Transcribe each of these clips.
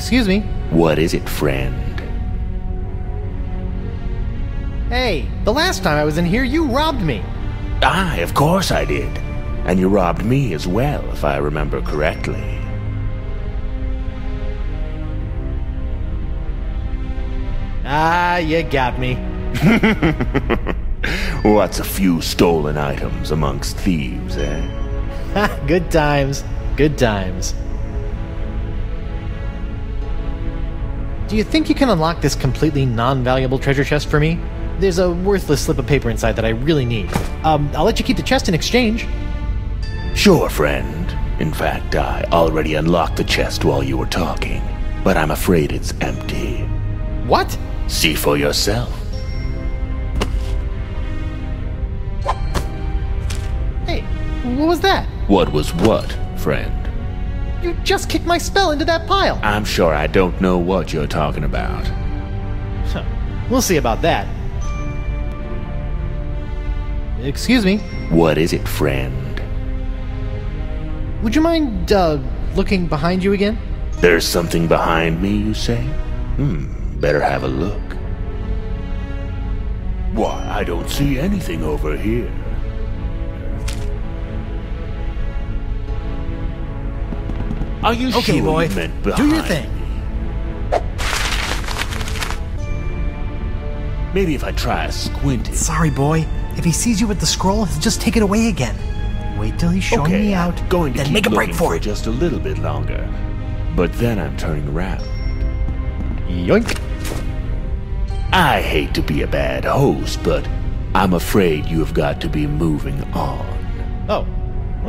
Excuse me. What is it, friend? Hey, the last time I was in here, you robbed me. Aye, of course I did. And you robbed me as well, if I remember correctly. Ah, you got me. What's a few stolen items amongst thieves, eh? Ha, good times. Good times. Do you think you can unlock this completely non valuable treasure chest for me? There's a worthless slip of paper inside that I really need. Um, I'll let you keep the chest in exchange. Sure, friend. In fact, I already unlocked the chest while you were talking, but I'm afraid it's empty. What? See for yourself. Hey, what was that? What was what, friend? You just kicked my spell into that pile. I'm sure I don't know what you're talking about. Huh. We'll see about that. Excuse me. What is it, friend? Would you mind, uh, looking behind you again? There's something behind me, you say? Hmm, better have a look. Why, I don't see anything over here. Are you Okay, sure boy. you meant Do behind your thing. me? Maybe if I try squinting. Sorry, boy. If he sees you with the scroll, he'll just take it away again. Wait till he's showing okay, me out, I'm going to then keep make a break looking for it. just a little bit longer. But then I'm turning around. Yoink. I hate to be a bad host, but I'm afraid you have got to be moving on. Oh,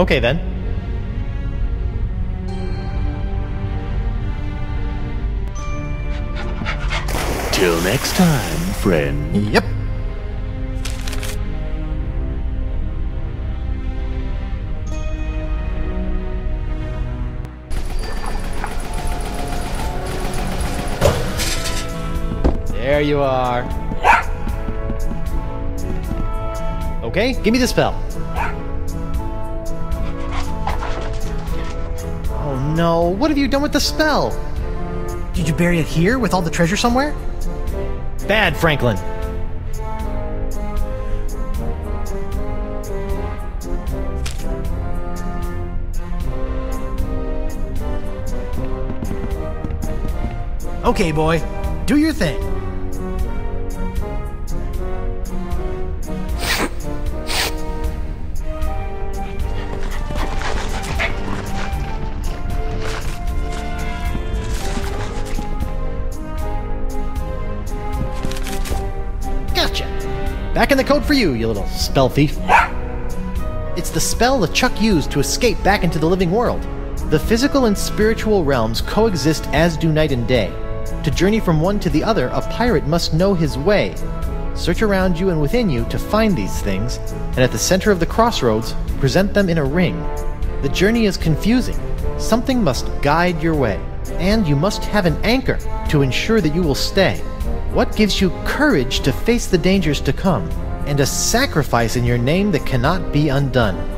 okay then. Till next time, friend. Yep. There you are. Okay, give me the spell. Oh no, what have you done with the spell? Did you bury it here with all the treasure somewhere? Bad, Franklin. Okay, boy. Do your thing. Back in the code for you, you little spell thief. It's the spell LeChuck used to escape back into the living world. The physical and spiritual realms coexist as do night and day. To journey from one to the other, a pirate must know his way. Search around you and within you to find these things, and at the center of the crossroads, present them in a ring. The journey is confusing. Something must guide your way, and you must have an anchor to ensure that you will stay. What gives you courage to face the dangers to come, and a sacrifice in your name that cannot be undone?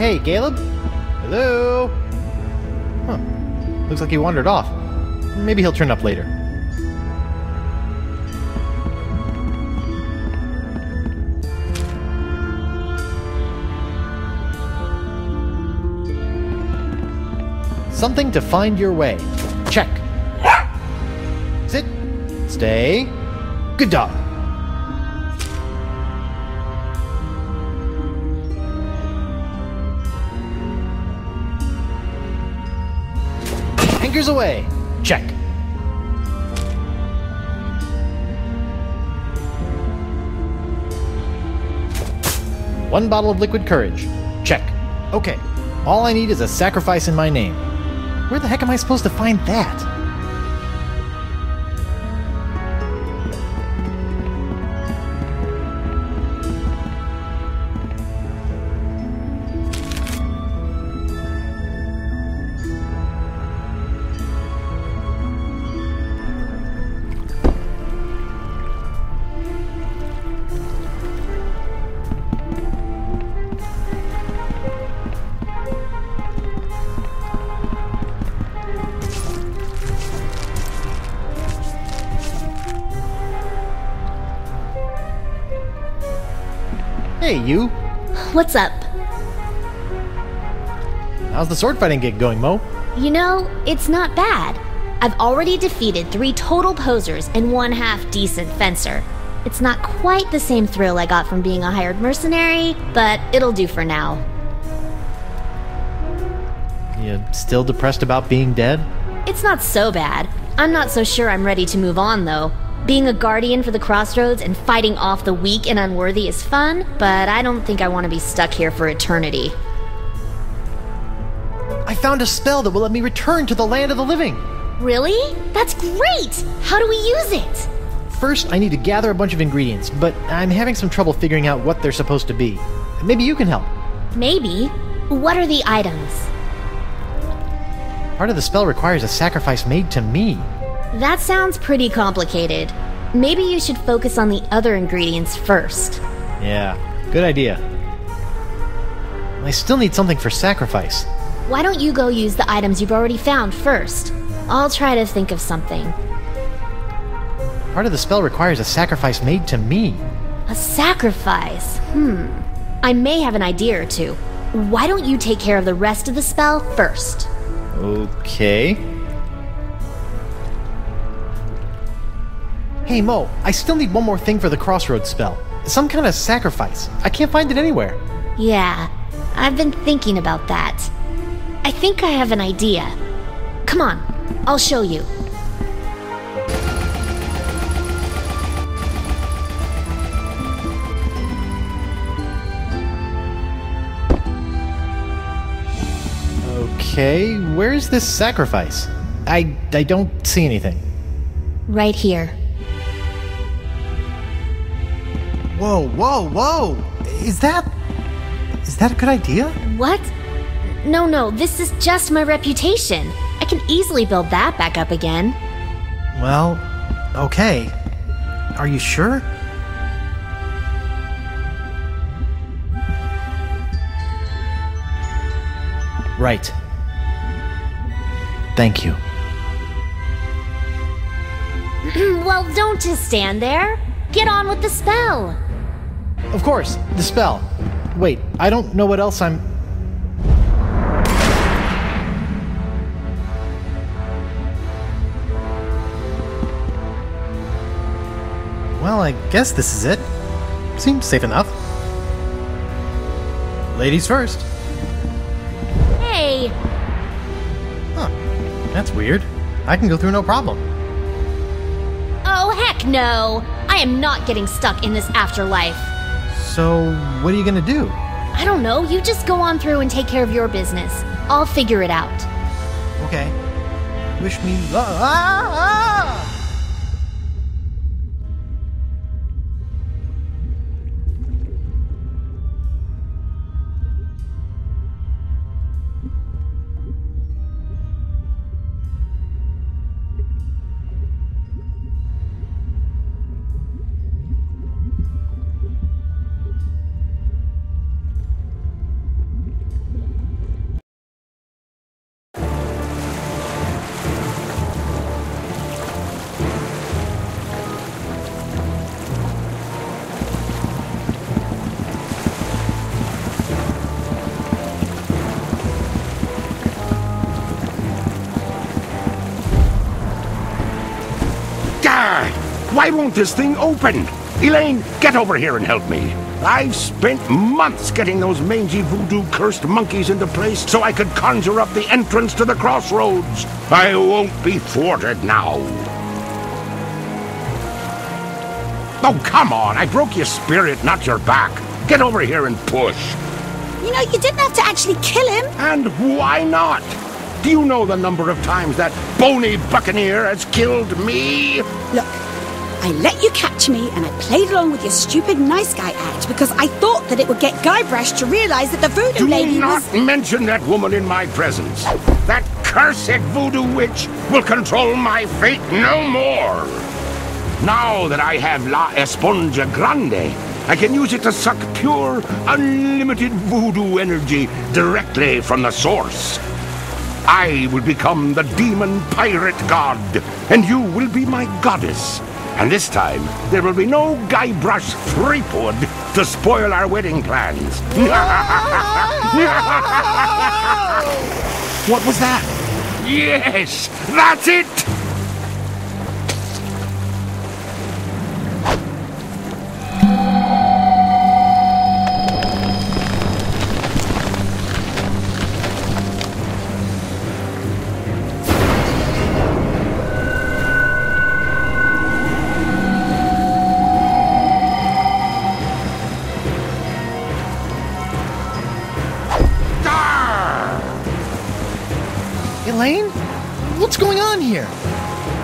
Hey, Caleb? Hello? Huh. Looks like he wandered off. Maybe he'll turn up later. Something to find your way. Check. Sit. Stay. Good dog. Anchors away. Check. One bottle of liquid courage. Check. Okay. All I need is a sacrifice in my name. Where the heck am I supposed to find that? Hey, you. What's up? How's the sword fighting gig going, Mo? You know, it's not bad. I've already defeated three total posers and one half decent fencer. It's not quite the same thrill I got from being a hired mercenary, but it'll do for now. You still depressed about being dead? It's not so bad. I'm not so sure I'm ready to move on, though. Being a guardian for the crossroads and fighting off the weak and unworthy is fun, but I don't think I want to be stuck here for eternity. I found a spell that will let me return to the land of the living. Really? That's great! How do we use it? First, I need to gather a bunch of ingredients, but I'm having some trouble figuring out what they're supposed to be. Maybe you can help. Maybe. What are the items? Part of the spell requires a sacrifice made to me. That sounds pretty complicated. Maybe you should focus on the other ingredients first. Yeah, good idea. I still need something for sacrifice. Why don't you go use the items you've already found first? I'll try to think of something. Part of the spell requires a sacrifice made to me. A sacrifice? Hmm. I may have an idea or two. Why don't you take care of the rest of the spell first? Okay. Hey Mo, I still need one more thing for the crossroads spell. Some kind of sacrifice. I can't find it anywhere. Yeah, I've been thinking about that. I think I have an idea. Come on, I'll show you. Okay, where's this sacrifice? I I don't see anything. Right here. Whoa, whoa, whoa! Is that. Is that a good idea? What? No, no, this is just my reputation. I can easily build that back up again. Well, okay. Are you sure? Right. Thank you. well, don't just stand there. Get on with the spell. Of course, the spell. Wait, I don't know what else I'm. Well, I guess this is it. Seems safe enough. Ladies first. Hey, Huh. That's weird. I can go through no problem. oh heck no. I am not getting stuck in this afterlife. So, what are you gonna do? I don't know, you just go on through and take care of your business. I'll figure it out. Okay. Wish me luck. Ah, ah, Won't this thing open? Elaine, get over here and help me. I've spent months getting those mangy voodoo cursed monkeys into place so I could conjure up the entrance to the crossroads. I won't be thwarted now. Oh, come on. I broke your spirit, not your back. Get over here and push. You know, you didn't have to actually kill him. And why not? Do you know the number of times that bony buccaneer has killed me? Look, I let you catch me and I played along with your stupid nice guy act because I thought that it would get Guybrush to realize that the voodoo Do lady not was. Not mention that woman in my presence. That cursed voodoo witch will control my fate no more. Now that I have La Esponja Grande, I can use it to suck pure, unlimited voodoo energy directly from the source. I will become the demon pirate god, and you will be my goddess. And this time, there will be no Guybrush Threepwood to spoil our wedding plans. What was that? yes, that's it!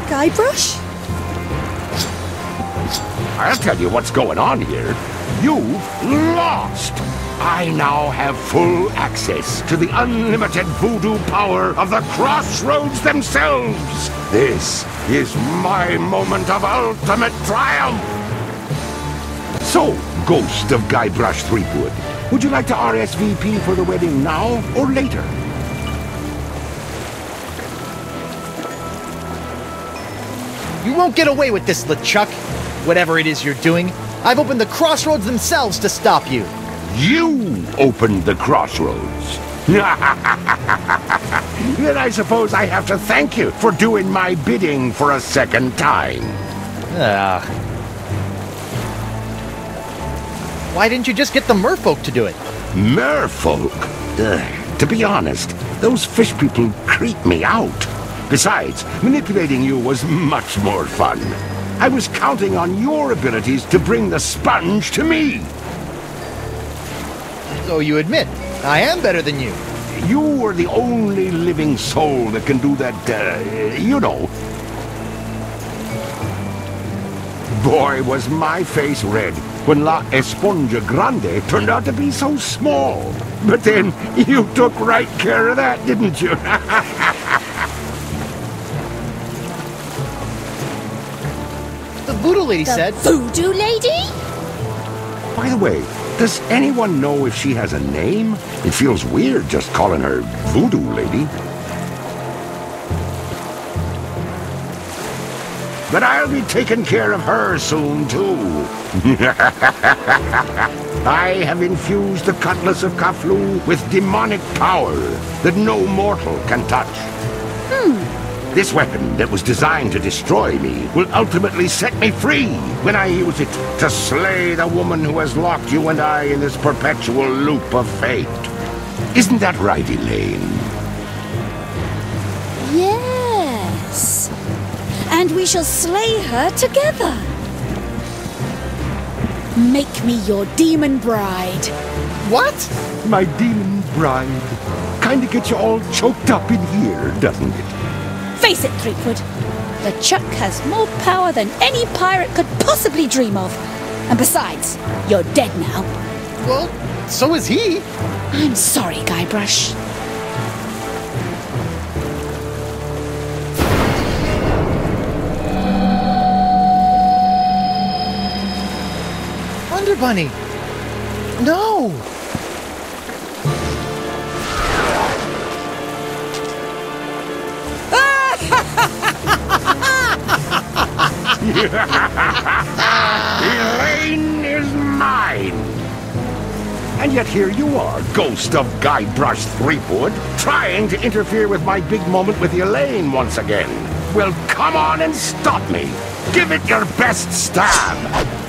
Guybrush? I'll tell you what's going on here. You've lost. I now have full access to the unlimited voodoo power of the crossroads themselves. This is my moment of ultimate triumph. So, Ghost of Guybrush Threepwood, would you like to RSVP for the wedding now or later? You won't get away with this, LeChuck. Whatever it is you're doing, I've opened the crossroads themselves to stop you. You opened the crossroads. then I suppose I have to thank you for doing my bidding for a second time. Ah. Why didn't you just get the merfolk to do it? Merfolk? To be honest, those fish people creep me out. Besides, manipulating you was much more fun. I was counting on your abilities to bring the sponge to me. So you admit, I am better than you. You are the only living soul that can do that, uh, you know. Boy, was my face red when La Esponja Grande turned out to be so small. But then you took right care of that, didn't you? lady The said. voodoo lady? By the way, does anyone know if she has a name? It feels weird just calling her Voodoo Lady. But I'll be taking care of her soon, too. I have infused the Cutlass of Kaflu with demonic power that no mortal can touch. Hmm. This weapon that was designed to destroy me will ultimately set me free when I use it to slay the woman who has locked you and I in this perpetual loop of fate. Isn't that right, Elaine? Yes. And we shall slay her together. Make me your demon bride. What? My demon bride. Kinda gets you all choked up in here, doesn't it? Face it, Threepwood. LeChuck has more power than any pirate could possibly dream of. And besides, you're dead now. Well, so is he. I'm sorry, Guybrush. Wonder Bunny. No. Elaine is mine! And yet here you are, ghost of Guybrush Threepwood, trying to interfere with my big moment with Elaine once again. Well, come on and stop me. Give it your best stab.